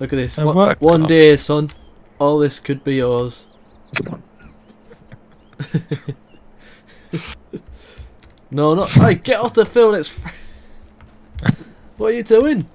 Look at this. One, day, son. All this could be yours. no, not. Hey, get off the field. It's. what are you doing?